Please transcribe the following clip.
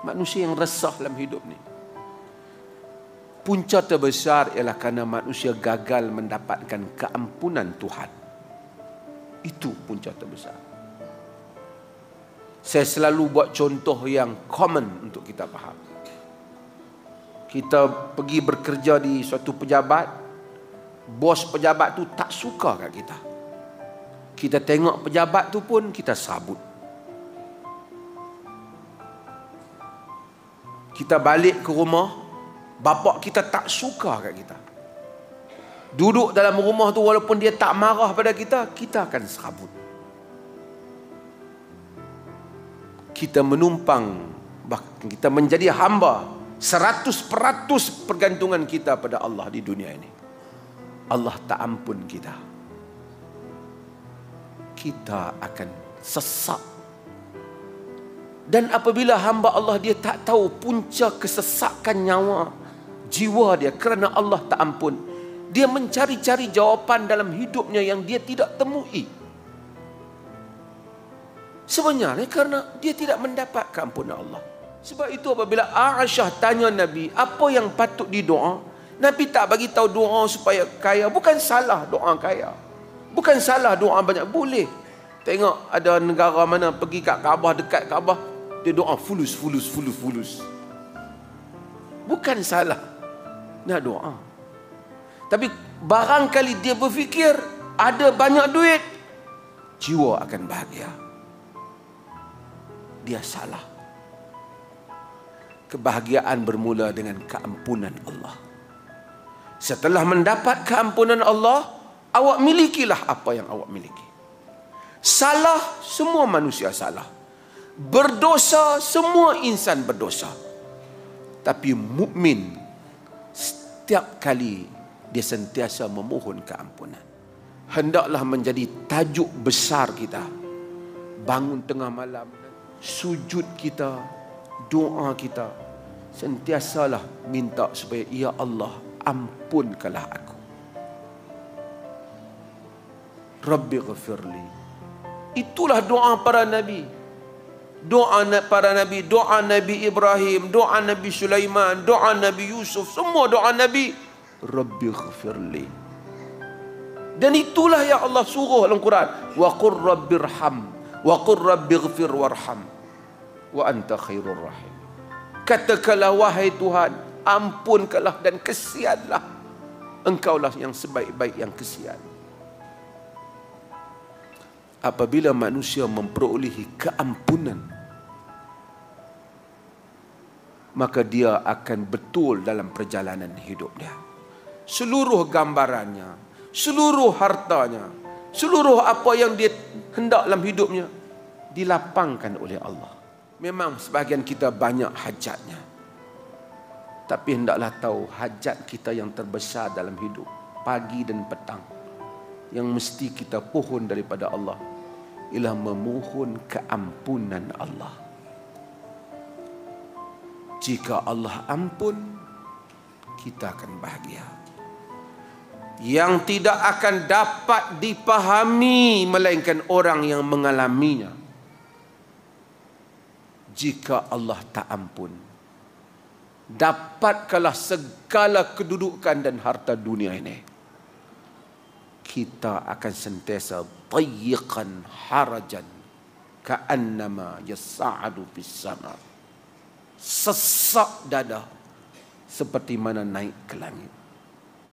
Manusia yang resah dalam hidup ni. Punca terbesar ialah kerana manusia gagal mendapatkan keampunan Tuhan. Itu punca terbesar. Saya selalu buat contoh yang common untuk kita faham. Kita pergi bekerja di suatu pejabat, bos pejabat tu tak suka kat kita. Kita tengok pejabat tu pun kita sabut. Kita balik ke rumah, bapak kita tak suka kat kita. Duduk dalam rumah tu walaupun dia tak marah pada kita, kita akan serabut. Kita menumpang, bahkan kita menjadi hamba. Seratus peratus pergantungan kita pada Allah di dunia ini. Allah tak ampun kita. Kita akan sesak. Dan apabila hamba Allah dia tak tahu punca kesesakan nyawa jiwa dia kerana Allah tak ampun, dia mencari-cari jawapan dalam hidupnya yang dia tidak temui. Sebenarnya kerana dia tidak mendapat keampunan Allah. Sebab itu apabila Aisyah tanya Nabi, apa yang patut didoa? Nabi tak bagi tahu doa supaya kaya. Bukan salah doa kaya. Bukan salah doa banyak. Boleh. Tengok ada negara mana pergi kat Kaabah, dekat Kaabah. Dia doa fulus, fulus, fulus, fulus. Bukan salah. Nak doa. Tapi barangkali dia berfikir ada banyak duit, jiwa akan bahagia. Dia salah. Kebahagiaan bermula dengan keampunan Allah. Setelah mendapat keampunan Allah, awak milikilah apa yang awak miliki. Salah, semua manusia salah. Berdosa, semua insan berdosa. Tapi mukmin setiap kali dia sentiasa memohon keampunan. Hendaklah menjadi tajuk besar kita. Bangun tengah malam, sujud kita, doa kita. Sentiasalah minta supaya Ya Allah ampunkanlah aku. Rabbi ghafirli. Itulah doa para nabi. Doa para nabi, doa Nabi Ibrahim, doa Nabi Sulaiman, doa Nabi Yusuf, semua doa nabi Rabbi ghafirli. Dan itulah yang Allah suruh dalam Quran. Wa qur rabbirham. Wa qur rabbi ghafir warham. Wa anta khairur rahim. Katakanlah wahai Tuhan. Ampunkanlah dan kesianlah. Engkaulah yang sebaik-baik yang kesian. Apabila manusia memperolehi keampunan maka dia akan betul dalam perjalanan hidup dia seluruh gambarannya, seluruh hartanya, seluruh apa yang dia hendak dalam hidupnya dilapangkan oleh Allah. Memang sebahagian kita banyak hajatnya. Tapi hendaklah tahu hajat kita yang terbesar dalam hidup pagi dan petang yang mesti kita pohon daripada Allah ialah memohon keampunan Allah. Jika Allah ampun, kita akan bahagia. Yang tidak akan dapat dipahami melainkan orang yang mengalaminya. Jika Allah tak ampun dapatkanlah segala kedudukan dan harta dunia ini kita akan sentiasa tayyiqan harajan ka'annama yas'adu fis sama sesak dada seperti mana naik ke langit